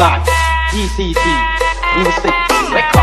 Not DCC Music Record.